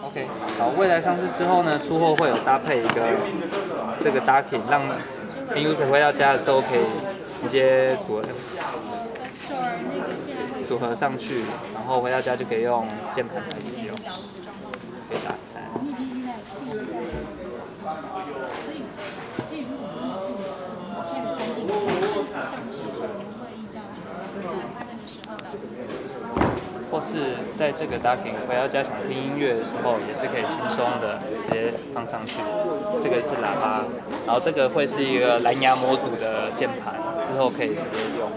OK，好，未来上市之后呢，出货会有搭配一个这个 docking，让 end user 回到家的时候可以直接组合组合上去，然后回到家就可以用键盘来使用。可以打开。或是在这个 docking 回到家想听音乐的时候，也是可以轻松的直接放上去。这个是喇叭，然后这个会是一个蓝牙模组的键盘，之后可以直接用。